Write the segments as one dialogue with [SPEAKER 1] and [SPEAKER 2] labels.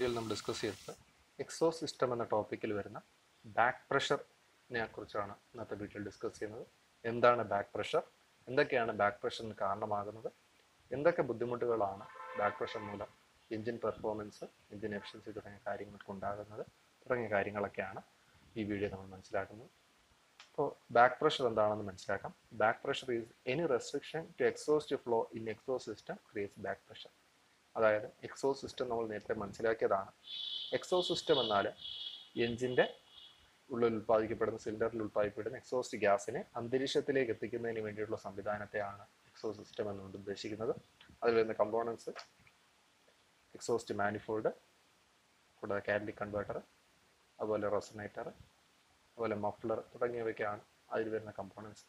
[SPEAKER 1] വീഡിയോയിൽ നമ്മൾ ഡിസ്കസ് ചെയ്തത് എക്സോ സിസ്റ്റം എന്ന ടോപ്പിക്കിൽ വരുന്ന ബാക്ക് പ്രഷറിനെ കുറിച്ചാണ് ഇന്നത്തെ വീഡിയോയിൽ ഡിസ്കസ് ചെയ്യുന്നത്. എന്താണ് ബാക്ക് പ്രഷർ എന്തൊക്കെയാണ് ബാക്ക് പ്രഷറിന് കാരണമാകുന്നത്? എന്തൊക്കെ ബുദ്ധിമുട്ടുകളാണ് ബാക്ക് പ്രഷർ മൂലം എഞ്ചിൻ പെർഫോമൻസ് എഞ്ചിൻ എഫിഷ്യൻസി തുടങ്ങിയ കാര്യങ്ങൾക്ക് ഉണ്ടാകുന്നത്? തുടങ്ങിയ കാര്യങ്ങളൊക്കെയാണ് ഈ വീഡിയോ നമ്മൾ മനസ്സിലാക്കുന്നത്. അപ്പോൾ ബാക്ക് പ്രഷർ എന്താണെന്ന് മനസ്സിലാക്കാം. Back pressure is any restriction to exhaust flow in exhaust system creates back pressure അതായത് എക്സോ സിസ്റ്റം നമ്മൾ നേരത്തെ മനസ്സിലാക്കിയതാണ്. എക്സോ സിസ്റ്റം എന്നാൽ എഞ്ചിന്റെ ഉള്ളിൽ ഉൽപ്പാദിക്കപ്പെടുന്ന സിലിണ്ടറിൽ ഉൽപ്പാദിക്കപ്പെടുന്ന എക്സോസ്റ്റ് ഗ്യാസിനെ അന്തരീക്ഷത്തിലേക്ക് എത്തിക്കുന്നതിന് വേണ്ടിയിട്ടുള്ള സംവിധാനത്തെയാണ് എക്സോ സിസ്റ്റം എന്നുകൊണ്ട് ഉദ്ദേശിക്കുന്നത്. അതിൽ വരുന്ന കമ്പോണൻസ് എക്സോസ്റ്റ് മാനിഫോൾഡ് കൂടാതെ കാറ്റലിക് കൺവേർട്ടർ അതുപോലെ റെസനേറ്റർ അതുപോലെ മഫ്ലർ തുടങ്ങിയവയ്ക്കാണ് അതിൽ വരുന്ന കമ്പോണൻസ്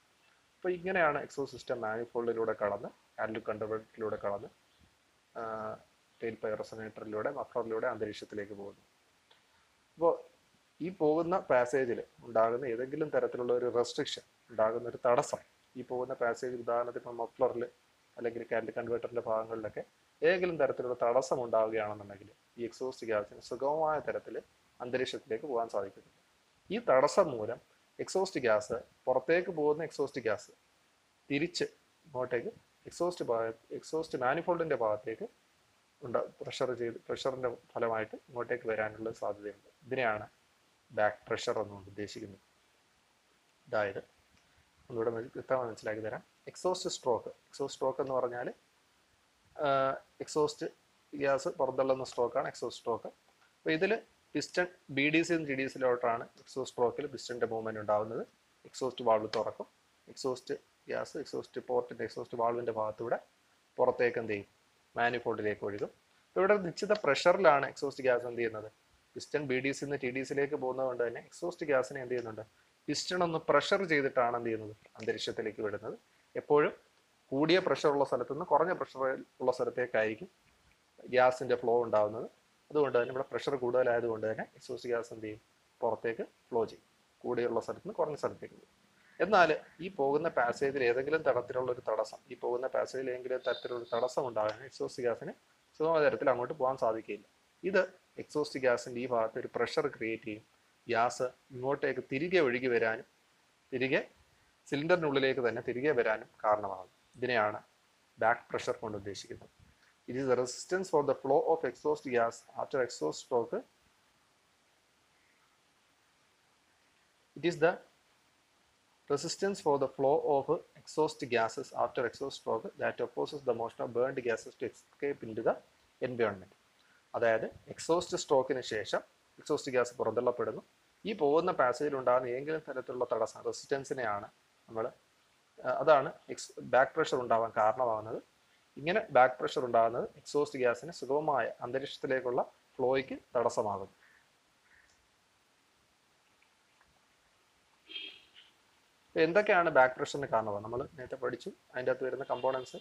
[SPEAKER 1] അപ്പോൾ ഇങ്ങനെയാണ് എക്സോ സിസ്റ്റം മാനിഫോൾഡിലൂടെ കടന്ന് കാറ്റലിക് കൺവേർട്ടറിലൂടെ കടന്ന് ടെയിൽ പൈറസനേറ്ററിലൂടെ മഫ്ലറിലൂടെ അന്തരീക്ഷത്തിലേക്ക് പോകുന്നു. അപ്പോൾ ഈ പോകുന്ന പാസേജിൽ ഉണ്ടാകുന്ന ഏതെങ്കിലും തരത്തിലുള്ള ഒരു റെസ്ട്രിക്ഷൻ ഉണ്ടാകുന്ന ഒരു തടസ്സം ഈ പോകുന്ന പാസേജ് ഉദാഹരണത്തിന് ഇപ്പോൾ മഫ്ലറിൽ അല്ലെങ്കിൽ കാറ്റലിക് കൺവേർട്ടറിന്റെ ഭാഗങ്ങളിലൊക്കെ ഏതെങ്കിലും തരത്തിലുള്ള തടസ്സം ഉണ്ടാവുകയാണെന്നുണ്ടെങ്കിൽ ഈ എക്സോസ്റ്റ് ഗ്യാസിന് സുഗമമായ തരത്തിൽ അന്തരീക്ഷത്തിലേക്ക് പോകാൻ സാധിക്കുന്നില്ല ഈ തടസ്സം മൂലം എക്സോസ്റ്റ് ഗ്യാസ് പുറത്തേക്ക് പോകുന്ന എക്സോസ്റ്റ് ഗ്യാസ് തിരിച്ച് ഇങ്ങോട്ടേക്ക് എക്സോസ്റ്റ് എക്സോസ്റ്റ് മാനിഫോൾഡിന്റെ ഭാഗത്തേക്ക് ഉണ്ട് പ്രഷർ ചെയ്ത് പ്രഷറിന്റെ ഫലമായിട്ട് ഇങ്ങോട്ടേക്ക് വരാനുള്ള സാധ്യതയുണ്ട്. ഇതിനെയാണ് ബാക്ക് പ്രഷർ എന്നുകൊണ്ട് ഉദ്ദേശിക്കുന്നത്. അതായത് ഒന്നുകൂടെ വ്യക്തമായി മനസ്സിലാക്കി തരാം. എക്സോസ്റ്റ് സ്ട്രോക്ക് എക്സോസ്റ്റ് സ്ട്രോക്ക് എന്ന് പറഞ്ഞാൽ എക്സോസ്റ്റ് ഗ്യാസ് പുറന്തള്ളുന്ന സ്ട്രോക്കാണ് എക്സോസ്റ്റ് സ്ട്രോക്ക് അപ്പോൾ ഇതിൽ പിസ്റ്റൺ ബി ഡി സിയും ജി ഡി സിയിലോട്ടാണ് എക്സോസ്റ്റ് സ്ട്രോക്കിൽ പിസ്റ്റന്റെ മൂവ്മെന്റ് ഉണ്ടാകുന്നത് എക്സോസ്റ്റ് വാൾവ് തുറക്കും. എക്സോസ്റ്റ് ഗ്യാസ് എക്സോസ്റ്റ് പോർട്ടിന്റെ എക്സോസ്റ്റ് വാൾവിന്റെ ഭാഗത്തൂടെ പുറത്തേക്ക് എന്ത് ചെയ്യും? മാനിഫോൾഡിലേക്ക് ഒഴുകും. ഇവിടെ നിശ്ചിത പ്രഷറിലാണ് എക്സോസ്റ്റ് ഗ്യാസ് എന്ത് ചെയ്യുന്നത്? പിസ്റ്റൺ ബി ഡി സിന്ന് ടി ഡി സിയിലേക്ക് പോകുന്നത് കൊണ്ട് തന്നെ എക്സോസ്റ്റ് ഗ്യാസിനെ എന്ത് ചെയ്യുന്നുണ്ട്? പിസ്റ്റൺ ഒന്ന് പ്രഷർ ചെയ്തിട്ടാണ് എന്ത് ചെയ്യുന്നത്? അന്തരീക്ഷത്തിലേക്ക് വിടുന്നത്. എപ്പോഴും കൂടിയ പ്രഷർ ഉള്ള സ്ഥലത്ത് നിന്ന് കുറഞ്ഞ പ്രഷർ ഉള്ള സ്ഥലത്തേക്കായിരിക്കും ഗ്യാസിന്റെ ഫ്ലോ ഉണ്ടാകുന്നത് അതുകൊണ്ട് തന്നെ ഇവിടെ പ്രഷർ കൂടുതലായതുകൊണ്ട് തന്നെ എക്സോസ്റ്റ് ഗ്യാസ് എന്ത് ചെയ്യും? പുറത്തേക്ക് ഫ്ലോ ചെയ്യും. കൂടിയുള്ള സ്ഥലത്ത് നിന്ന് കുറഞ്ഞ സ്ഥലത്തേക്ക് പോകും എന്നാൽ ഈ പോകുന്ന പാസേജിൽ ഏതെങ്കിലും തരത്തിലുള്ള ഒരു തടസ്സം ഈ പോകുന്ന പാസേജിൽ ഏതെങ്കിലും തരത്തിലുള്ള തടസ്സം ഉണ്ടാകാൻ എക്സോസ്റ്റ് ഗ്യാസിന് സുഗമ തരത്തിൽ അങ്ങോട്ട് പോകാൻ സാധിക്കില്ല ഇത് എക്സോസ്റ്റ് ഗ്യാസിന്റെ ഈ ഭാഗത്ത് ഒരു പ്രഷർ ക്രിയേറ്റ് ചെയ്യും. ഗ്യാസ് ഇങ്ങോട്ടേക്ക് തിരികെ ഒഴുകി വരാനും തിരികെ സിലിണ്ടറിനുള്ളിലേക്ക് തന്നെ തിരികെ വരാനും കാരണമാകും ഇതിനെയാണ് ബാക്ക് പ്രഷർ കൊണ്ട് ഉദ്ദേശിക്കുന്നത്. ഇത് is the resistance for the flow of exhaust gas after exhaust stroke it is the resistance for the flow of exhaust gases after exhaust stroke that opposes the motion of burned gases to escape into the environment അതായത് exhaust സ്ട്രോക്കിന് ശേഷം exhaust gas പുറന്തള്ളപ്പെടുന്നു. ഈ പോകുന്ന പാസേജിൽ ഉണ്ടാകുന്ന ഏതെങ്കിലും തരത്തിലുള്ള തടസ്സം റെസിസ്റ്റൻസിനെയാണ് നമ്മൾ അതാണ് എക്സ് ബാക്ക് പ്രഷർ ഉണ്ടാവാൻ കാരണമാകുന്നത് ഇങ്ങനെ ബാക്ക് പ്രഷർ ഉണ്ടാകുന്നത് എക്സോസ്റ്റ് ഗ്യാസിന് സുഗമമായ അന്തരീക്ഷത്തിലേക്കുള്ള ഫ്ലോയ്ക്ക് തടസ്സമാകുന്നു. എന്തൊക്കെയാണ് ബാക്ക് പ്രഷറിന് കാരണമാണ് നമ്മൾ നേരത്തെ പഠിച്ചു. അതിന്റെ അകത്ത് വരുന്ന കമ്പോണൻസ്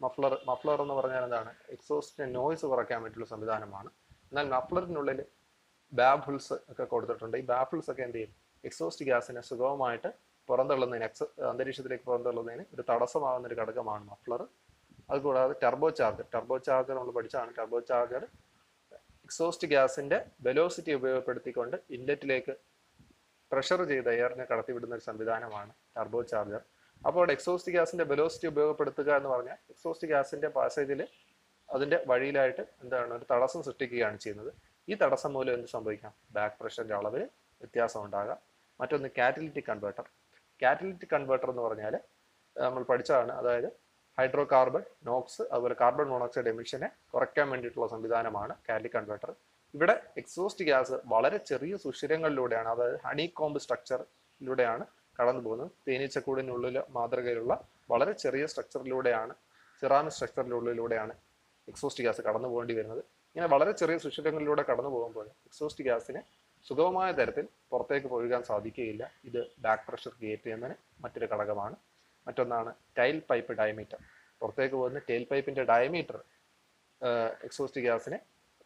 [SPEAKER 1] മഫ്ലർ മഫ്ലർ എന്ന് പറഞ്ഞാൽ എന്താണ്? എക്സോസ്റ്റിന് നോയ്സ് കുറയ്ക്കാൻ പറ്റുള്ള സംവിധാനമാണ്. എന്നാൽ മഫ്ലറിനുള്ളിൽ ബാബിൾസ് ഒക്കെ കൊടുത്തിട്ടുണ്ട്. ഈ ബാബിൾസ് ഒക്കെ എന്ത് ചെയ്യും? എക്സോസ്റ്റ് ഗ്യാസിനെ സുഗമമായിട്ട് പുറന്തള്ളുന്നതിന് എക്സ അന്തരീക്ഷത്തിലേക്ക് പുറന്തള്ളുന്നതിന് ഒരു തടസ്സമാകുന്ന ഒരു ഘടകമാണ് മഫ്ലർ അതുകൂടാതെ ടർബോ ചാർജർ ടർബോ ചാർജർ നമ്മൾ പഠിച്ചാണ് ടർബോ ചാർജർ എക്സോസ്റ്റ് ഗ്യാസിന്റെ വെലോസിറ്റി ഉപയോഗപ്പെടുത്തിക്കൊണ്ട് ഇൻലെറ്റിലേക്ക് പ്രഷർ ചെയ്ത് എയറിനെ കടത്തിവിടുന്ന ഒരു സംവിധാനമാണ് ടർബോ ചാർജർ. അപ്പോൾ എക്സോസ്റ്റ് ഗ്യാസിന്റെ വെലോസിറ്റി ഉപയോഗപ്പെടുത്തുക എന്ന് പറഞ്ഞാൽ എക്സോസ്റ്റ് ഗ്യാസിന്റെ പാസേജിൽ അതിന്റെ വഴിയിലായിട്ട് എന്താണ് ഒരു തടസ്സം സൃഷ്ടിക്കുകയാണ് ചെയ്യുന്നത്. ഈ തടസ്സം മൂലം എന്ത് സംഭവിക്കാം? ബാക്ക് പ്രഷറിന്റെ അളവിൽ വ്യത്യാസം ഉണ്ടാകാം. മറ്റൊന്ന് കാറ്റലിറ്റിക് കൺവേർട്ടർ. കാറ്റലിറ്റിക് കൺവേർട്ടർ എന്ന് പറഞ്ഞാൽ നമ്മൾ പഠിച്ചതാണ് അതായത് ഹൈഡ്രോ കാർബൺ നോക്സ് അതുപോലെ കാർബൺ മോണോക്സൈഡ് എമിഷനെ കുറയ്ക്കാൻ വേണ്ടിയിട്ടുള്ള സംവിധാനമാണ് കാറ്റലിക് കൺവേർട്ടർ. ഇവിടെ എക്സോസ്റ്റ് ഗ്യാസ് വളരെ ചെറിയ സുഷിരങ്ങളിലൂടെയാണ് അതായത് ഹണി കോംബ് സ്ട്രക്ചറിലൂടെയാണ് കടന്നു പോകുന്നത്. തേനീച്ചക്കൂടിനുള്ളിൽ മാതൃകയിലുള്ള വളരെ ചെറിയ സ്ട്രക്ചറിലൂടെയാണ് സിറാമിക് സ്ട്രക്ചറിനുള്ളിലൂടെയാണ് എക്സോസ്റ്റ് ഗ്യാസ് കടന്നു പോകേണ്ടി വരുന്നത്. ഇങ്ങനെ വളരെ ചെറിയ സുഷിരങ്ങളിലൂടെ കടന്നു പോകുമ്പോൾ എക്സോസ്റ്റ് ഗ്യാസിന് സുഗമമായ തരത്തിൽ പുറത്തേക്ക് ഒഴുകാൻ സാധിക്കുകയില്ല. ഇത് ബാക്ക് പ്രഷർ ക്രിയേറ്റ് ചെയ്യുന്നതിന് മറ്റൊരു ഘടകമാണ്. മറ്റൊന്നാണ് ടൈൽ പൈപ്പ് ഡയമീറ്റർ പുറത്തേക്ക് പോകുന്ന ടൈൽ പൈപ്പിന്റെ ഡയമീറ്റർ എക്സോസ്റ്റ് ഗ്യാസിനെ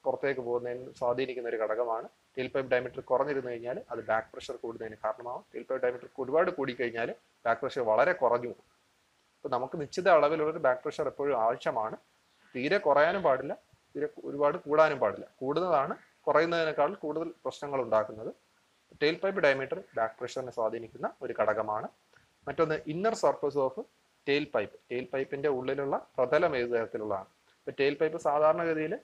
[SPEAKER 1] പുറത്തേക്ക് പോകുന്നതിന് സ്വാധീനിക്കുന്ന ഒരു ഘടകമാണ്. ടീൽ പൈപ്പ് ഡയമീറ്റർ കുറഞ്ഞിരുന്നു കഴിഞ്ഞാൽ അത് ബാക്ക് പ്രഷർ കൂടുന്നതിന് കാരണമാവും. ടീൽ പൈപ്പ് ഡയമീറ്റർ ഒരുപാട് കൂടിക്കഴിഞ്ഞാൽ ബാക്ക് പ്രഷർ വളരെ കുറഞ്ഞു അപ്പോൾ നമുക്ക് നിശ്ചിത അളവിലുള്ള ഒരു ബാക്ക് പ്രഷർ എപ്പോഴും ആവശ്യമാണ്. തീരെ കുറയാനും പാടില്ല. തീരെ ഒരുപാട് കൂടാനും പാടില്ല. കൂടുന്നതാണ് കുറയുന്നതിനേക്കാൾ കൂടുതൽ പ്രശ്നങ്ങൾ ഉണ്ടാക്കുന്നത്. ടെയിൽ പൈപ്പ് ഡയമീറ്റർ ബാക്ക് പ്രഷറിനെ സ്വാധീനിക്കുന്ന ഒരു ഘടകമാണ്. മറ്റൊന്ന് inner surface of tail pipe tail പൈപ്പിന്റെ ഉള്ളിലുള്ള പ്രതലം ഏത് തരത്തിലുള്ളതാണ്? ഇപ്പൊ ടെയിൽ പൈപ്പ് സാധാരണഗതിയിൽ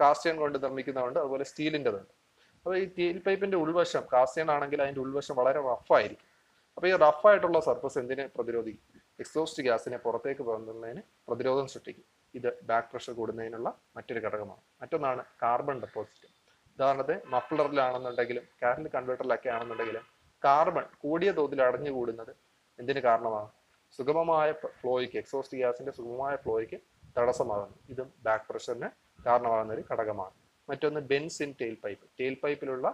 [SPEAKER 1] കാസ്റ്റേൺ കൊണ്ട് നിർമ്മിക്കുന്നതുണ്ട് അതുപോലെ സ്റ്റീലിന്റെതുണ്ട്. അപ്പോൾ ഈ സ്റ്റീൽ പൈപ്പിന്റെ ഉൾവശം കാസ്റ്റേൺ ആണെങ്കിൽ അതിന്റെ ഉൾവശം വളരെ റഫായിരിക്കും അപ്പോൾ ഈ റഫായിട്ടുള്ള സർഫസ് എന്തിനെ പ്രതിരോധിക്കും എക്സോസ്റ്റ് ഗ്യാസിനെ പുറത്തേക്ക് പോകുന്നതിന് പ്രതിരോധം സൃഷ്ടിക്കും. ഇത് ബാക്ക് പ്രഷർ കൂടുന്നതിനുള്ള മറ്റൊരു ഘടകമാണ്. മറ്റൊന്നാണ് കാർബൺ ഡെപ്പോസിറ്റ് ഉദാഹരണത്തിന് മഫ്ലറിലാണെന്നുണ്ടെങ്കിലും കാരൽ കൺവേർട്ടറിലൊക്കെ ആണെന്നുണ്ടെങ്കിലും കാർബൺ കൂടിയ തോതിൽ അടഞ്ഞുകൂടുന്നത് എന്തിന് കാരണമാണ് സുഗമമായ ഫ്ലോയ്ക്ക് എക്സോസ്റ്റ് ഗ്യാസിന്റെ സുഗമമായ ഫ്ലോയ്ക്ക് തടസ്സമാകുന്നു. ഇതും ബാക്ക് പ്രഷറിന് കാരണമാകുന്ന ഒരു ഘടകമാണ്. മറ്റൊന്ന് bends in tail pipe tail പൈപ്പിലുള്ള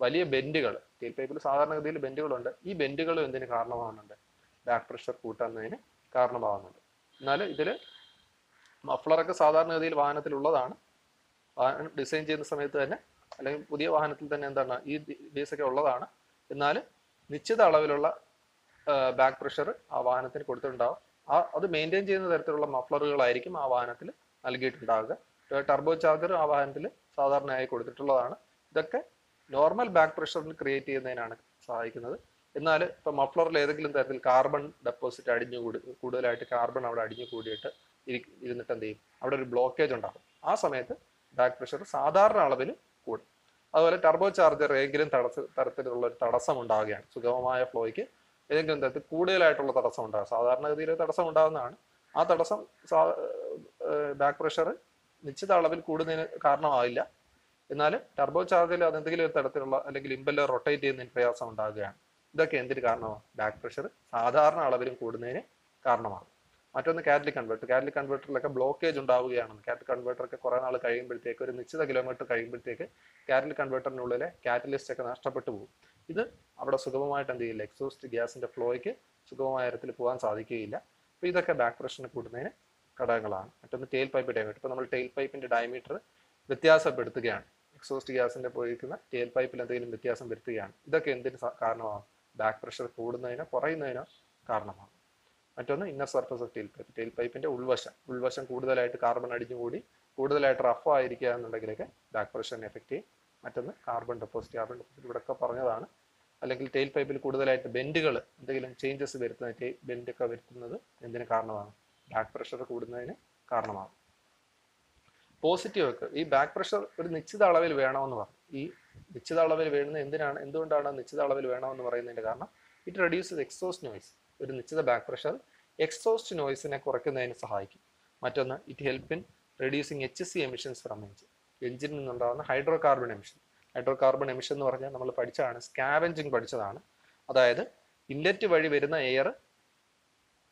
[SPEAKER 1] വലിയ ബെൻഡുകൾ ടെയിൽ പൈപ്പിൽ സാധാരണഗതിയിൽ ബെൻഡുകളുണ്ട് ഈ ബെൻഡുകൾ എന്തിന് കാരണമാകുന്നുണ്ട്? ബാക്ക് പ്രഷർ കൂട്ടുന്നതിന് കാരണമാകുന്നുണ്ട്. എന്നാൽ ഇതിൽ മഫ്ലറൊക്കെ സാധാരണഗതിയിൽ വാഹനത്തിലുള്ളതാണ്. വാഹനം ഡിസൈൻ ചെയ്യുന്ന സമയത്ത് തന്നെ അല്ലെങ്കിൽ പുതിയ വാഹനത്തിൽ തന്നെ എന്താണ് ഈ ബേസൊക്കെ ഉള്ളതാണ്. എന്നാൽ നിശ്ചിത അളവിലുള്ള ബാക്ക് പ്രഷർ ആ വാഹനത്തിന് കൊടുത്തിട്ടുണ്ടാവും. ആ അത് മെയിന്റെയിൻ ചെയ്യുന്ന തരത്തിലുള്ള മഫ്ലറുകളായിരിക്കും ആ വാഹനത്തിൽ നൽകിയിട്ടുണ്ടാവുക. ടർബോ ചാർജർ ആ വാഹനത്തിൽ സാധാരണയായി കൊടുത്തിട്ടുള്ളതാണ്. ഇതൊക്കെ നോർമൽ ബാക്ക് പ്രഷറിന് ക്രിയേറ്റ് ചെയ്യുന്നതിനാണ് സഹായിക്കുന്നത്. എന്നാൽ ഇപ്പൊ മഫ്ലറിൽ ഏതെങ്കിലും തരത്തിൽ കാർബൺ ഡെപ്പോസിറ്റ് അടിഞ്ഞു കൂടി കൂടുതലായിട്ട് കാർബൺ അവിടെ അടിഞ്ഞു കൂടിയിട്ട് ഇരി- ഇരുന്നിട്ട് എന്ത് ചെയ്യും? അവിടെ ഒരു ബ്ലോക്കേജ് ഉണ്ടാകും. ആ സമയത്ത് ബാക്ക് പ്രഷർ സാധാരണ അളവിൽ കൂടും. അതുപോലെ ടർബോ ചാർജർ ഏതെങ്കിലും തടസ്സ തരത്തിലുള്ള ഒരു തടസ്സം ഉണ്ടാവുകയാണ് സുഗമമായ ഫ്ലോയ്ക്ക് ഏതെങ്കിലും തരത്തിൽ കൂടുതലായിട്ടുള്ള തടസ്സം ഉണ്ടാകും. സാധാരണഗതിയിൽ തടസ്സം ഉണ്ടാകുന്നതാണ്. ആ തടസ്സം ബാക്ക് പ്രഷർ നിശ്ചിത അളവിൽ കൂടുന്നതിന് കാരണമാവില്ല എന്നാൽ ടർബോ ചാർജിൽ അത് എന്തെങ്കിലും ഒരു തരത്തിലുള്ള അല്ലെങ്കിൽ ഇമ്പല്ലർ റൊട്ടേറ്റ് ചെയ്യുന്നതിന് പ്രയാസം ഉണ്ടാകുകയാണ്. ഇതൊക്കെ എന്തിന് കാരണമാണ് ബാക്ക് പ്രഷർ സാധാരണ അളവിലും കൂടുന്നതിന് കാരണമാണ് മറ്റൊന്ന് കാറ്റലിക് കൺവേർട്ടർ കാറ്റലിക് കൺവേർട്ടറിലൊക്കെ ബ്ലോക്കേജ് ഉണ്ടാവുകയാണ് കാറ്റലിക് കൺവേർട്ടറൊക്കെ കുറേ നാൾ കഴിയുമ്പോഴത്തേക്ക് ഒരു നിശ്ചിത കിലോമീറ്റർ കഴിയുമ്പോഴത്തേക്ക് കാറ്റലിക് കൺവേർട്ടറിനുള്ളിലെ കാറ്റലിസ്റ്റ് ഒക്കെ നഷ്ടപ്പെട്ടു പോകും. ഇത് അവിടെ സുഗമമായിട്ട് എന്ത് ചെയ്യില്ല? എക്സോസ്റ്റ് ഗ്യാസിന്റെ ഫ്ലോയ്ക്ക് സുഗമമായ തരത്തിൽ പോകാൻ സാധിക്കുകയില്ല. അപ്പോൾ ഇതൊക്കെ ബാക്ക് പ്രഷറിന് കൂടുന്നതിന് ഘടകങ്ങളാണ്. മറ്റൊന്ന് ടെയിൽ പൈപ്പ് ഡയമീറ്റർ ഇപ്പോൾ നമ്മൾ ടെയിൽ പൈപ്പിന്റെ ഡയമീറ്റർ വ്യത്യാസപ്പെടുത്തുകയാണ്. എക്സോസ്റ്റ് ഗ്യാസിന്റെ പോയിരിക്കുന്ന ടെയിൽ പൈപ്പിൽ എന്തെങ്കിലും വ്യത്യാസം വരുത്തുകയാണ്. ഇതൊക്കെ എന്തിന് കാരണമാകും ബാക്ക് പ്രഷർ കൂടുന്നതിനോ കുറയുന്നതിനോ കാരണമാകും മറ്റൊന്ന് inner surface of tail pipe tail പൈപ്പിന്റെ ഉൾവശം. ഉൾവശം കൂടുതലായിട്ട് കാർബൺ അടിഞ്ഞുകൂടി കൂടുതലായിട്ട് റഫ് ആയിരിക്കുക എന്നുണ്ടെങ്കിലൊക്കെ ബാക്ക് പ്രഷറിനെ എഫക്ട് ചെയ്യും. മറ്റൊന്ന് കാർബൺ ഡെപ്പോസിറ്റ് കാർബൺ ഡെപ്പോസിറ്റ് ഇവിടെ ഒക്കെ പറഞ്ഞതാണ്. അല്ലെങ്കിൽ ടെയിൽ പൈപ്പിൽ കൂടുതലായിട്ട് ബെൻഡുകൾ എന്തെങ്കിലും ചേഞ്ചസ് വരുത്തുന്ന ബെൻഡ് ഒക്കെ വരുത്തുന്നത് എന്തിന് കാരണമാണ്? ബാക്ക് പ്രഷർ കൂടുന്നതിന് കാരണമാകും പോസിറ്റീവ് ഒക്കെ. ഈ ബാക്ക് പ്രഷർ ഒരു നിശ്ചിത അളവിൽ വേണമെന്ന് പറഞ്ഞു. ഈ നിശ്ചിത അളവിൽ വേണമെന്ന് എന്തിനാണ്? എന്തുകൊണ്ടാണ് നിശ്ചിത അളവിൽ വേണമെന്ന് പറയുന്നതിന്റെ കാരണം ഇറ്റ് റെഡ്യൂസസ് എക്സോസ്റ്റ് നോയ്സ് ഒരു നിശ്ചിത ബാക്ക് പ്രഷർ എക്സോസ്റ്റ് നോയ്സിനെ കുറയ്ക്കുന്നതിന് സഹായിക്കും. മറ്റൊന്ന് it help in reducing H C emissions from engine എഞ്ചിനിൽ നിന്നുണ്ടാകുന്ന hydrocarbon emission. Hydrocarbon emission എന്ന് പറഞ്ഞാൽ നമ്മൾ പഠിച്ചതാണ് സ്കാവഞ്ചിങ് പഠിച്ചതാണ്. അതായത് ഇൻലെറ്റ് വഴി വരുന്ന എയർ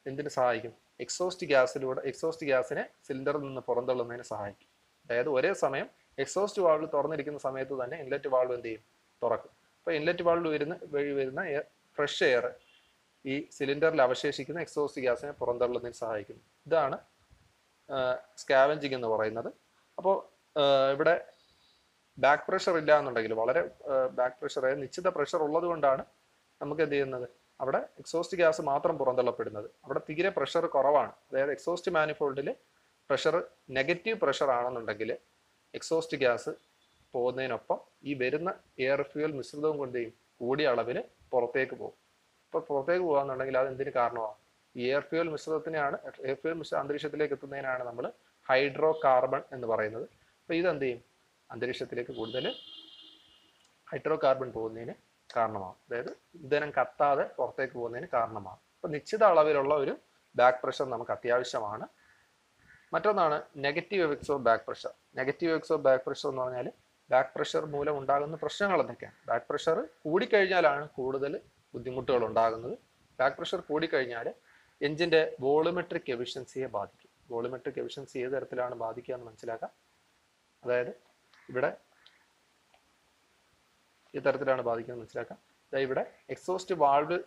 [SPEAKER 1] എന്തിനു സഹായിക്കും? എക്സോസ്റ്റ് ഗ്യാസിലൂടെ എക്സോസ്റ്റ് ഗ്യാസിനെ സിലിണ്ടറിൽ നിന്ന് പുറന്തള്ളുന്നതിന് സഹായിക്കും. അതായത് ഒരേ സമയം എക്സോസ്റ്റ് വാൾവ് തുറന്നിരിക്കുന്ന സമയത്ത് തന്നെ ഇൻലെറ്റ് വാൾവ് എന്ത് ചെയ്യും? തുറക്കും. അപ്പോൾ ഇൻലെറ്റ് വാൾവ് വരുന്ന വഴി വരുന്ന ഫ്രഷ് എയർ ഈ സിലിണ്ടറിൽ അവശേഷിക്കുന്ന എക്സോസ്റ്റ് ഗ്യാസിനെ പുറന്തള്ളുന്നതിന് സഹായിക്കുന്നു. ഇതാണ് സ്കാവഞ്ചിങ് എന്ന് പറയുന്നത്. അപ്പോൾ ഇവിടെ ബാക്ക് പ്രഷർ ഇല്ല എന്നുണ്ടെങ്കിൽ വളരെ ബാക്ക് പ്രഷർ നിശ്ചിത പ്രഷർ ഉള്ളത് കൊണ്ടാണ് നമുക്ക് എന്ത് ചെയ്യുന്നത്? അവിടെ എക്സോസ്റ്റ് ഗ്യാസ് മാത്രം പുറന്തള്ളപ്പെടുന്നത്. അവിടെ തീരെ പ്രഷർ കുറവാണ്. അതായത് എക്സോസ്റ്റ് മാനിഫോൾഡിൽ പ്രഷർ നെഗറ്റീവ് പ്രഷർ ആണെന്നുണ്ടെങ്കിൽ എക്സോസ്റ്റ് ഗ്യാസ് പോകുന്നതിനൊപ്പം ഈ വരുന്ന എയർ ഫ്യൂൽ മിശ്രിതവും കൊണ്ട് കൂടിയ അളവിൽ പുറത്തേക്ക് പോകും. അപ്പോൾ പുറത്തേക്ക് പോകാന്നുണ്ടെങ്കിൽ അത് എന്തിന് കാരണമാണ് ഈ എയർ ഫ്യൂൽ മിശ്രിതത്തിനെയാണ് എയർ ഫ്യൂൽ മിശ്ര അന്തരീക്ഷത്തിലേക്ക് എത്തുന്നതിനാണ് നമ്മൾ ഹൈഡ്രോ കാർബൺ എന്ന് പറയുന്നത്. അപ്പോൾ ഇത് എന്ത് ചെയ്യും? അന്തരീക്ഷത്തിലേക്ക് കൂടുതൽ ഹൈഡ്രോ കാർബൺ പോകുന്നതിന് കാരണമാകും അതായത് ഇന്ധനം കത്താതെ പുറത്തേക്ക് പോകുന്നതിന് കാരണമാകും അപ്പോൾ നിശ്ചിത അളവിലുള്ള ഒരു ബാക്ക് പ്രഷർ നമുക്ക് അത്യാവശ്യമാണ്. മറ്റൊന്നാണ് negative effects of back pressure negative effects of back pressure എന്ന് പറഞ്ഞാൽ ബാക്ക് പ്രഷർ മൂലം ഉണ്ടാകുന്ന പ്രശ്നങ്ങൾ എന്തൊക്കെയാണ്? ബാക്ക് പ്രഷർ കൂടിക്കഴിഞ്ഞാലാണ് കൂടുതൽ ബുദ്ധിമുട്ടുകൾ ഉണ്ടാകുന്നത്. ബാക്ക് പ്രഷർ കൂടിക്കഴിഞ്ഞാൽ എഞ്ചിന്റെ വോളിമെട്രിക് എഫിഷ്യൻസിയെ ബാധിക്കും. വോളിമെട്രിക് എഫിഷ്യൻസി ഏത് തരത്തിലാണ് ബാധിക്കുക എന്ന് മനസ്സിലാക്കാം? അതായത് ഇവിടെ ഈ തരത്തിലാണ് ബാധിക്കുന്നത് മനസ്സിലാക്കാം. ഇവിടെ എക്സോസ്റ്റ് വാൾവ്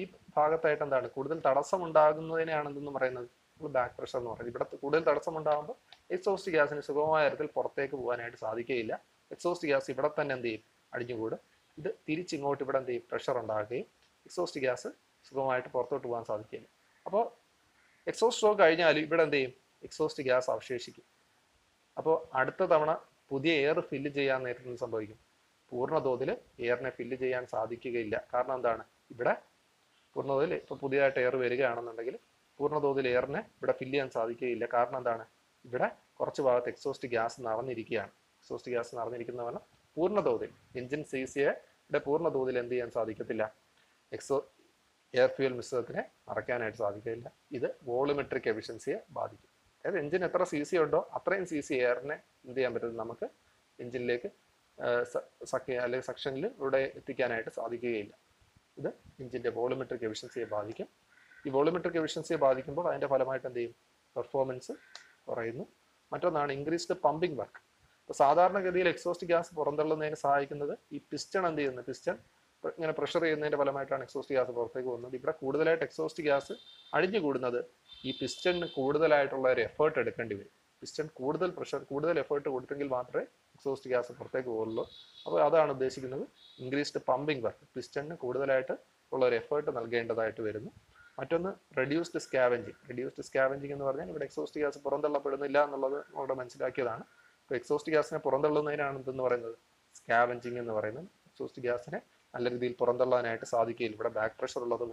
[SPEAKER 1] ഈ ഭാഗത്തായിട്ട് എന്താണ്? കൂടുതൽ തടസ്സം ഉണ്ടാകുന്നതിനെയാണ് എന്തെന്ന് പറയുന്നത്? ബാക്ക് പ്രഷർ എന്ന് പറയുന്നത്. ഇവിടെ കൂടുതൽ തടസ്സം ഉണ്ടാകുമ്പോൾ എക്സോസ്റ്റ് ഗ്യാസിന് സുഗമമായ തരത്തിൽ പുറത്തേക്ക് പോകാനായിട്ട് സാധിക്കുകയില്ല. എക്സോസ്റ്റ് ഗ്യാസ് ഇവിടെ തന്നെ എന്ത് ചെയ്യും? അടിഞ്ഞുകൂടും. ഇത് തിരിച്ചിങ്ങോട്ട് ഇവിടെ എന്ത് ചെയ്യും? പ്രഷർ ഉണ്ടാകുകയും എക്സോസ്റ്റ് ഗ്യാസ് സുഗമമായിട്ട് പുറത്തോട്ട് പോകാൻ സാധിക്കില്ല അപ്പോൾ എക്സോസ്റ്റ് സ്ട്രോക്ക് കഴിഞ്ഞാൽ ഇവിടെ എന്ത് ചെയ്യും? എക്സോസ്റ്റ് ഗ്യാസ് അവശേഷിക്കും. അപ്പോൾ അടുത്ത തവണ പുതിയ എയർ ഫില്ല് ചെയ്യാൻ നേരത്തെ സംഭവിക്കും. പൂർണ തോതിൽ എയറിനെ ഫില്ല് ചെയ്യാൻ സാധിക്കുകയില്ല. കാരണം എന്താണ്? ഇവിടെ പൂർണ തോതിൽ ഇപ്പോൾ പുതിയതായിട്ട് എയർ വരികയാണെന്നുണ്ടെങ്കിൽ പൂർണ തോതിൽ എയറിനെ ഇവിടെ ഫില്ല് ചെയ്യാൻ സാധിക്കുകയില്ല. കാരണം എന്താണ്? ഇവിടെ കുറച്ച് ഭാഗത്ത് എക്സോസ്റ്റ് ഗ്യാസ് നിറഞ്ഞിരിക്കുകയാണ്. എക്സോസ്റ്റ് ഗ്യാസ് നിറഞ്ഞിരിക്കുന്നവന് പൂർണ തോതിൽ എഞ്ചിൻ സി ഇവിടെ പൂർണ തോതിൽ എന്ത് ചെയ്യാൻ സാധിക്കത്തില്ല. എക്സോ എയർ ഫ്യൂൽ മിശ്രിതത്തിനെ മറയ്ക്കാനായിട്ട് സാധിക്കില്ല ഇത് വോളിമെട്രിക് എഫിഷ്യൻസിയെ ബാധിക്കും. അതായത് എഞ്ചിൻ എത്ര സി സി ഉണ്ടോ അത്രയും സി സി എയറിനെ എന്ത് ചെയ്യാൻ പറ്റും? നമുക്ക് എഞ്ചിനിലേക്ക് സഖ്യ അല്ലെങ്കിൽ സെക്ഷനിൽ ഇവിടെ എത്തിക്കാനായിട്ട് സാധിക്കുകയില്ല. ഇത് എഞ്ചിന്റെ വോളിമെട്രിക് എഫിഷ്യൻസിയെ ബാധിക്കും. ഈ വോളിമെട്രിക് എഫിഷ്യൻസിയെ ബാധിക്കുമ്പോൾ അതിന്റെ ഫലമായിട്ട് എന്ത് ചെയ്യും? പെർഫോമൻസ് കുറയുന്നു. മറ്റൊന്നാണ് ഇൻക്രീസ്ഡ് പമ്പിംഗ് വർക്ക്. ഇപ്പോൾ സാധാരണഗതിയിൽ എക്സോസ്റ്റ് ഗ്യാസ് പുറന്തള്ളുന്നതിന് സഹായിക്കുന്നത് ഈ പിസ്റ്റൺ എന്ത് ചെയ്യുന്നത് പിസ്റ്റൺ ഇങ്ങനെ പ്രഷർ ചെയ്യുന്നതിന്റെ ഫലമായിട്ടാണ് എക്സോസ്റ്റ് ഗ്യാസ് പുറത്തേക്ക് പോകുന്നത്. ഇവിടെ കൂടുതലായിട്ട് എക്സോസ്റ്റ് ഗ്യാസ് അഴിഞ്ഞു കൂടുന്നത് ഈ പിസ്റ്റണിന് കൂടുതലായിട്ടുള്ള ഒരു എഫേർട്ട് എടുക്കേണ്ടി വരും. പിസ്റ്റൺ കൂടുതൽ പ്രഷർ കൂടുതൽ എഫേർട്ട് കൊടുത്തെങ്കിൽ മാത്രമേ എക്സോസ്റ്റ് ഗ്യാസ് പുറത്തേക്ക് പോകുള്ളൂ അപ്പോൾ അതാണ് ഉദ്ദേശിക്കുന്നത്. ഇൻക്രീസ്ഡ് പമ്പിംഗ് വർക്ക് പിസ്റ്റണിന് കൂടുതലായിട്ട് ഉള്ള ഒരു എഫേർട്ട് നൽകേണ്ടതായിട്ട് വരുന്നു. മറ്റൊന്ന് റെഡ്യൂസ്ഡ് സ്കാവഞ്ചിങ് റെഡ്യൂസ്ഡ് സ്കാവഞ്ചിങ് എന്ന് പറഞ്ഞാൽ ഇവിടെ എക്സോസ്റ്റ് ഗ്യാസ് പുറന്തള്ളപ്പെടുന്നില്ല എന്നുള്ളത് അവിടെ മനസ്സിലാക്കിയതാണ്. ഇപ്പോൾ എക്സോസ്റ്റ് ഗ്യാസിനെ പുറന്തള്ളുന്നതിനാണ് എന്തെന്ന് പറയുന്നത്. സ്കാവഞ്ചിങ് എന്ന് പറയുന്നത്. എക്സോസ്റ്റ് ഗ്യാസിനെ നല്ല രീതിയിൽ പുറന്തള്ളാനായിട്ട് സാധിക്കുകയില്ല. ഇവിടെ ബാക്ക് പ്രഷർ ഉള്ളത്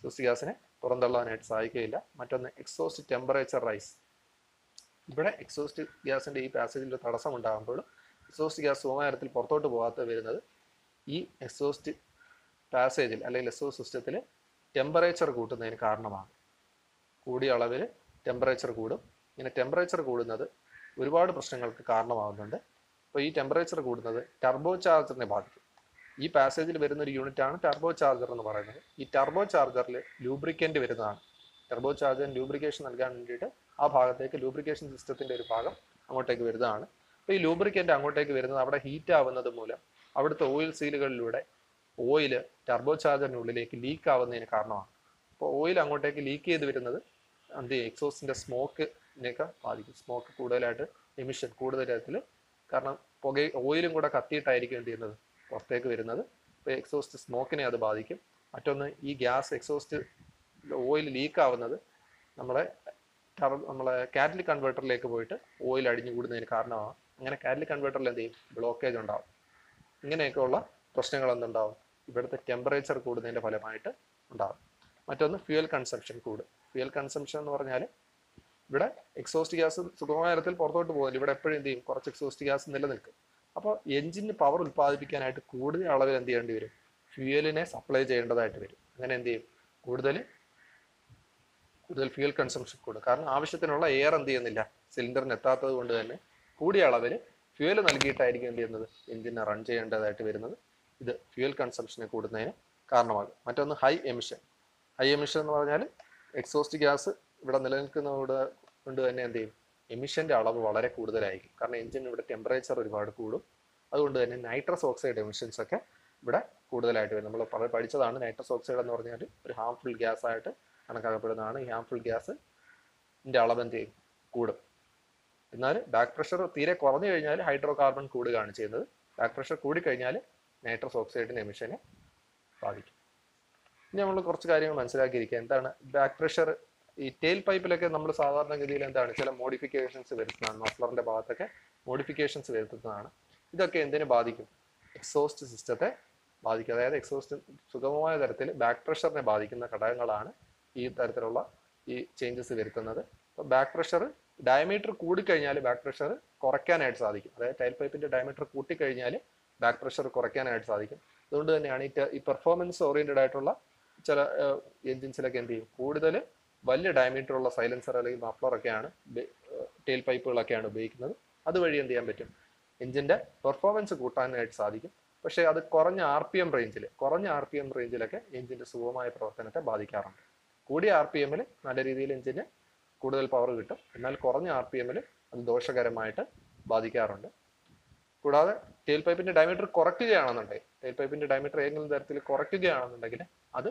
[SPEAKER 1] എക്സോസ്റ്റ് ഗ്യാസിനെ പുറന്തള്ളാനായിട്ട് സഹായിക്കുകയില്ല മറ്റൊന്ന് എക്സോസ്റ്റ് ടെമ്പറേച്ചർ റൈസ് ഇവിടെ എക്സോസ്റ്റ് ഗ്യാസിന്റെ ഈ പാസേജിൽ തടസ്സം ഉണ്ടാകുമ്പോൾ എക്സോസ്റ്റ് ഗ്യാസ് സുമാരത്തിൽ പുറത്തോട്ട് പോകാത്ത വരുന്നത് ഈ എക്സോസ്റ്റ് പാസേജിൽ അല്ലെങ്കിൽ എക്സോസ്റ്റ് സിസ്റ്റത്തിൽ ടെമ്പറേച്ചർ കൂട്ടുന്നതിന് കാരണമാണ്. കൂടിയ അളവിൽ ടെമ്പറേച്ചർ കൂടും. ഇങ്ങനെ ടെമ്പറേച്ചർ കൂടുന്നത് ഒരുപാട് പ്രശ്നങ്ങൾക്ക് കാരണമാകുന്നുണ്ട്. അപ്പോൾ ഈ ടെമ്പറേച്ചർ കൂടുന്നത് ടർബോ ചാർജറിനെ ബാധിക്കും. ഈ പാസേജിൽ വരുന്ന ഒരു യൂണിറ്റ് ആണ് ടർബോ ചാർജർ എന്ന് പറയുന്നത്. ഈ ടർബോ ചാർജറിൽ ലൂബ്രിക്കന്റ് വരുന്നതാണ്. ടർബോ ചാർജറിന് ലൂബ്രിക്കേഷൻ നൽകാൻ വേണ്ടിയിട്ട് ആ ഭാഗത്തേക്ക് ലൂബ്രിക്കേഷൻ സിസ്റ്റത്തിന്റെ ഒരു ഭാഗം അങ്ങോട്ടേക്ക് വരുന്നതാണ്. അപ്പോൾ ഈ ലൂബ്രിക്കന്റ് അങ്ങോട്ടേക്ക് വരുന്നത് അവിടെ ഹീറ്റ് ആവുന്നത് മൂലം അവിടുത്തെ ഓയിൽ സീലുകളിലൂടെ ഓയിൽ ടർബോ ചാർജറിനുള്ളിലേക്ക് ലീക്ക് ആവുന്നതിന് കാരണമാണ്. അപ്പോൾ ഓയിൽ അങ്ങോട്ടേക്ക് ലീക്ക് ചെയ്ത് വരുന്നത് എന്ത് സ്മോക്ക് സ്മോക്കിനെയൊക്കെ ബാധിക്കും. സ്മോക്ക് കൂടുതലായിട്ട് എമിഷൻ കൂടുതൽ തരത്തിൽ കാരണം പുക ഓയിലും കൂടെ കത്തിയിട്ടായിരിക്കും എന്ത് ചെയ്യുന്നത്? പുറത്തേക്ക് വരുന്നത്. ഇപ്പോൾ എക്സോസ്റ്റ് സ്മോക്കിനെ അത് ബാധിക്കും. മറ്റൊന്ന് ഈ ഗ്യാസ് എക്സോസ്റ്റ് ഓയിൽ ലീക്ക് ആവുന്നത് നമ്മളെ ടർ- നമ്മളെ കാറ്റലിക് കൺവേർട്ടറിലേക്ക് പോയിട്ട് ഓയിൽ അടിഞ്ഞു കൂടുന്നതിന് കാരണമാണ് അങ്ങനെ കാറ്റലിക് കൺവേർട്ടറിൽ എന്ത് ചെയ്യും? ബ്ലോക്കേജ് ഉണ്ടാവും. ഇങ്ങനെയൊക്കെയുള്ള പ്രശ്നങ്ങൾ എന്തുണ്ടാവും? ഇവിടുത്തെ ടെമ്പറേച്ചർ കൂടുന്നതിന്റെ ഫലമായിട്ട് ഉണ്ടാവും. മറ്റൊന്ന് ഫ്യൂൽ കൺസംഷൻ കൂടും. ഫ്യൂൽ കൺസംഷൻ എന്ന് പറഞ്ഞാൽ ഇവിടെ എക്സോസ്റ്റ് ഗ്യാസ് സുഗമമായ തരത്തിൽ പുറത്തോട്ട് പോകുന്നില്ല ഇവിടെ എപ്പോഴും എന്ത് ചെയ്യും? കുറച്ച് എക്സോസ്റ്റ് ഗ്യാസ് നിലനിൽക്കും. അപ്പോൾ എഞ്ചിന് പവർ ഉൽപ്പാദിപ്പിക്കാനായിട്ട് കൂടുതൽ അളവിൽ എന്ത് ചെയ്യേണ്ടി വരും? ഫ്യൂവലിനെ സപ്ലൈ ചെയ്യേണ്ടതായിട്ട് വരും. അങ്ങനെ എന്ത് ചെയ്യും? കൂടുതൽ കൂടുതൽ ഫ്യൂൽ കൺസംഷൻ കൂടും. കാരണം ആവശ്യത്തിനുള്ള എയർ എന്ത് ചെയ്യുന്നില്ല? സിലിണ്ടറിന് എത്താത്തത് കൊണ്ട് തന്നെ കൂടിയ അളവിൽ ഫ്യൂവൽ നൽകിയിട്ടായിരിക്കും എന്ത് ചെയ്യുന്നത്? എഞ്ചിനെ റൺ ചെയ്യേണ്ടതായിട്ട് വരുന്നത്. ഇത് ഫ്യൂവൽ കൺസംഷനെ കൂടുന്നതിന് കാരണമാകും. മറ്റൊന്ന് ഹൈ എമിഷൻ ഹൈ എമിഷൻ എന്ന് പറഞ്ഞാൽ എക്സോസ്റ്റ് ഗ്യാസ് ഇവിടെ നിലനിൽക്കുന്നതോട് കൊണ്ട് തന്നെ എന്ത് ചെയ്യും? എമിഷന്റെ അളവ് വളരെ കൂടുതലായിരിക്കും. കാരണം എഞ്ചിൻ ഇവിടെ ടെമ്പറേച്ചർ ഒരുപാട് കൂടും. അതുകൊണ്ട് തന്നെ നൈട്രസ് ഓക്സൈഡ് എമിഷൻസ് ഒക്കെ ഇവിടെ കൂടുതലായിട്ട് വരും. നമ്മൾ പഠിച്ചതാണ് നൈട്രസ് ഓക്സൈഡ് എന്ന് പറഞ്ഞാൽ ഒരു ഹാംഫുൾ ഗ്യാസ് ആയിട്ട് കണക്കാക്കപ്പെടുന്നതാണ്. ഈ ഹാംഫുൾ ഗ്യാസ് അളവ് എന്ത് ചെയ്യും? കൂടും. എന്നാൽ ബാക്ക് പ്രഷർ തീരെ കുറഞ്ഞു കഴിഞ്ഞാൽ ഹൈഡ്രോ കാർബൺ കൂടുകയാണ് ചെയ്യുന്നത്. ബാക്ക് പ്രഷർ കൂടിക്കഴിഞ്ഞാൽ നൈട്രസ് ഓക്സൈഡിന്റെ എമിഷനെ ബാധിക്കും. ഇനി നമ്മൾ കുറച്ച് കാര്യങ്ങൾ മനസ്സിലാക്കിയിരിക്കുക. എന്താണ് ബാക്ക് പ്രഷർ ഈ ടെയിൽ പൈപ്പിലൊക്കെ നമ്മൾ സാധാരണഗതിയിൽ എന്താണ്? ചില മോഡിഫിക്കേഷൻസ് വരുത്തുന്നതാണ്. മഫ്ലറിന്റെ ഭാഗത്തൊക്കെ മോഡിഫിക്കേഷൻസ് വരുത്തുന്നതാണ്. ഇതൊക്കെ എന്തിനു ബാധിക്കും? എക്സോസ്റ്റ് സിസ്റ്റത്തെ ബാധിക്കും. അതായത് എക്സോസ്റ്റ് സുഗമമായ തരത്തിൽ ബാക്ക് പ്രഷറിനെ ബാധിക്കുന്ന ഘടകങ്ങളാണ് ഈ തരത്തിലുള്ള ഈ ചേഞ്ചസ് വരുത്തുന്നത്. അപ്പോൾ ബാക്ക് പ്രഷർ ഡയമീറ്റർ കൂടിക്കഴിഞ്ഞാൽ ബാക്ക് പ്രഷർ കുറയ്ക്കാനായിട്ട് സാധിക്കും. അതായത് ടൈൽ പൈപ്പിന്റെ ഡയമീറ്റർ കൂട്ടിക്കഴിഞ്ഞാൽ ബാക്ക് പ്രഷർ കുറയ്ക്കാനായിട്ട് സാധിക്കും. അതുകൊണ്ട് തന്നെയാണ് ഈ പെർഫോമൻസ് ഓറിയന്റഡ് ആയിട്ടുള്ള ചില എൻജിൻസിലൊക്കെ എന്ത് ചെയ്യും? കൂടുതൽ വലിയ ഡയമീറ്റർ ഉള്ള സൈലൻസർ അല്ലെങ്കിൽ മഫ്ലറൊക്കെയാണ് ടെയിൽ പൈപ്പുകളൊക്കെയാണ് ഉപയോഗിക്കുന്നത്. അതുവഴി എന്ത് ചെയ്യാൻ പറ്റും? എഞ്ചിന്റെ പെർഫോമൻസ് കൂട്ടാനായിട്ട് സാധിക്കും. പക്ഷേ അത് കുറഞ്ഞ ആർ പി എം റേഞ്ചിൽ കുറഞ്ഞ ആർ പി എം റേഞ്ചിലൊക്കെ എഞ്ചിന്റെ സുഖമായ പ്രവർത്തനത്തെ ബാധിക്കാറുണ്ട്. കൂടിയ ആർ പി എമ്മിൽ നല്ല രീതിയിൽ എഞ്ചിന് കൂടുതൽ പവർ കിട്ടും. എന്നാൽ കുറഞ്ഞ ആർ പി എമ്മിൽ അത് ദോഷകരമായിട്ട് ബാധിക്കാറുണ്ട്. കൂടാതെ ടെയിൽ പൈപ്പിന്റെ ഡയമീറ്റർ കുറയ്ക്കുകയാണെന്നുണ്ടെങ്കിൽ ടെയിൽ പൈപ്പിന്റെ ഡയമീറ്റർ ഏതെങ്കിലും തരത്തിൽ കുറയ്ക്കുകയാണെന്നുണ്ടെങ്കിൽ അത്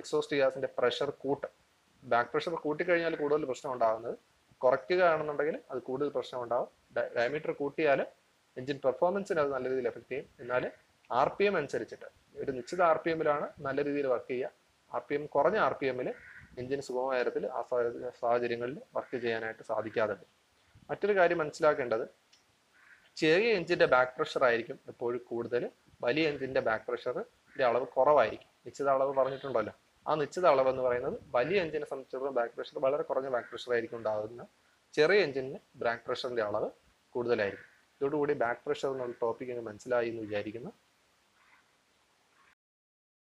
[SPEAKER 1] എക്സോസ്റ്റ് ഗ്യാസിന്റെ പ്രഷർ കൂട്ടും. ബാക്ക് പ്രഷർ കൂട്ടിക്കഴിഞ്ഞാൽ കൂടുതൽ പ്രശ്നം ഉണ്ടാകുന്നത് കുറയ്ക്കുകയാണെന്നുണ്ടെങ്കിൽ അത് കൂടുതൽ പ്രശ്നം ഉണ്ടാകും ഡയമീറ്റർ കൂട്ടിയാൽ എഞ്ചിൻ പെർഫോമൻസിന് അത് നല്ല രീതിയിൽ എഫക്ട് ചെയ്യും. എന്നാൽ ആർ പി എം അനുസരിച്ചിട്ട് ഒരു നിശ്ചിത ആർ പി എമ്മിലാണ് നല്ല രീതിയിൽ വർക്ക് ചെയ്യുക. ആർ പി എം കുറഞ്ഞ ആർ പി എമ്മിൽ എഞ്ചിന് സുഗമമായ ആ സാഹചര്യ- സാഹചര്യങ്ങളിൽ വർക്ക് ചെയ്യാനായിട്ട് സാധിക്കാതുണ്ട് മറ്റൊരു കാര്യം മനസ്സിലാക്കേണ്ടത് ചെറിയ എഞ്ചിന്റെ ബാക്ക് പ്രഷർ ആയിരിക്കും എപ്പോഴും കൂടുതൽ വലിയ എഞ്ചിന്റെ ബാക്ക് പ്രഷറിന്റെ അളവ് കുറവായിരിക്കും. നിശ്ചിത അളവ് പറഞ്ഞിട്ടുണ്ടല്ലോ. ആ നിശ്ചിത അളവ് എന്ന് പറയുന്നത് വലിയ എഞ്ചിനെ സംബന്ധിച്ചിടത്തോളം ബാക്ക് പ്രഷർ വളരെ കുറഞ്ഞ ബാക്ക് പ്രഷർ ആയിരിക്കും ഉണ്ടാകുന്ന ചെറിയ എഞ്ചിന് ബാക്ക് പ്രഷറിന്റെ അളവ് കൂടുതലായിരിക്കും. ഇതോടുകൂടി ബാക്ക് പ്രഷർ എന്നുള്ള ടോപ്പിക് മനസ്സിലായി എന്ന് വിചാരിക്കുന്നു.